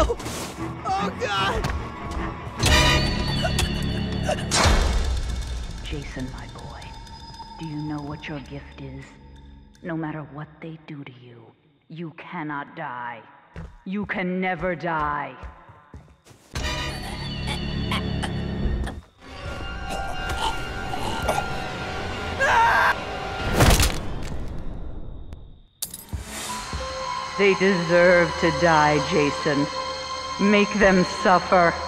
Oh God! Jason, my boy, do you know what your gift is? No matter what they do to you, you cannot die. You can never die. They deserve to die, Jason. Make them suffer.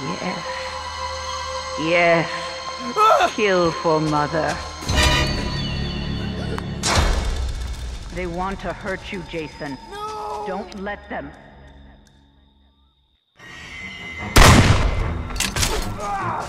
Yes. Yes. Kill for mother. They want to hurt you, Jason. No! Don't let them. That's